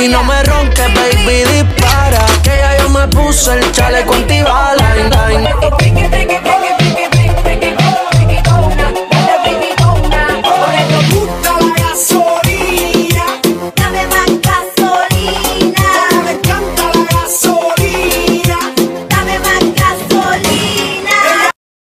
Y no me ronques, baby, dispara. Que ya yo me puse el chaleco antibala.